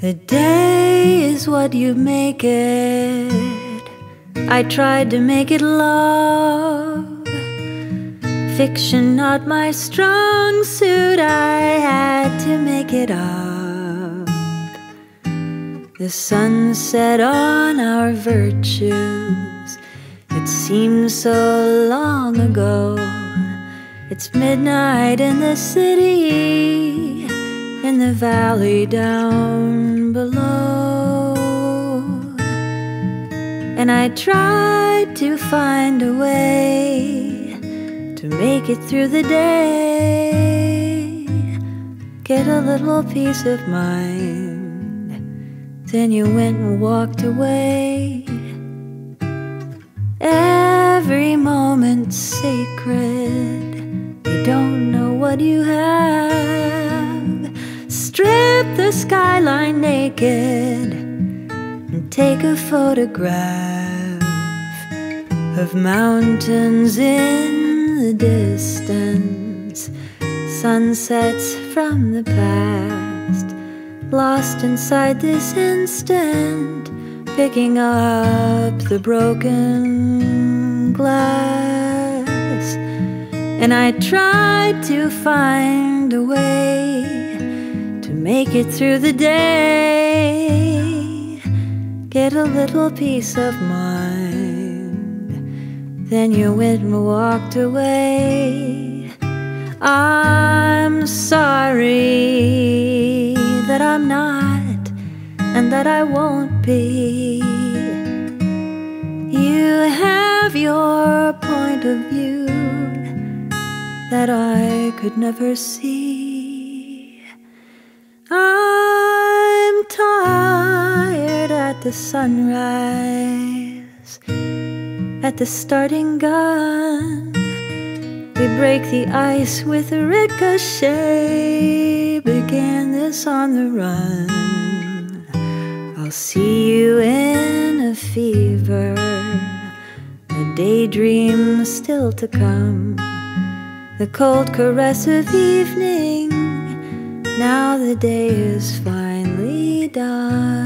The day is what you make it. I tried to make it love. Fiction not my strong suit, I had to make it up. The sun set on our virtues. It seems so long ago. It's midnight in the city, valley down below. And I tried to find a way to make it through the day, get a little peace of mind. Then you went and walked away. Every moment's sacred. You don't know what you have. The skyline naked and take a photograph of mountains in the distance, sunsets from the past, lost inside this instant, picking up the broken glass. And I tried to find a way make it through the day, get a little peace of mind. Then you went and walked away. I'm sorry that I'm not and that I won't be. You have your point of view that I could never see. The sunrise, at the starting gun. We break the ice with a ricochet, Began this on the run. I'll see you in a fever, a daydream still to come. The cold caress of evening, now the day is finally done.